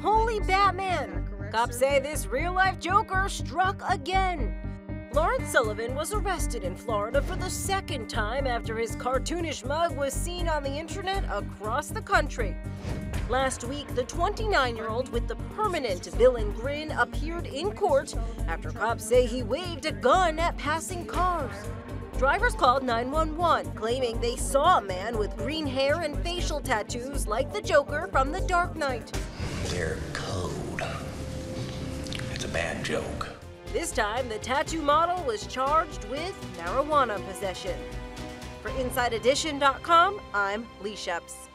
Holy Batman! Cops say this real life Joker struck again. Lawrence Sullivan was arrested in Florida for the second time after his cartoonish mug was seen on the internet across the country. Last week, the 29 year old with the permanent villain grin appeared in court after cops say he waved a gun at passing cars. Drivers called 911, claiming they saw a man with green hair and facial tattoos like the Joker from The Dark Knight. They're code. It's a bad joke. This time, the tattoo model was charged with marijuana possession. For InsideEdition.com, I'm Lee Sheps.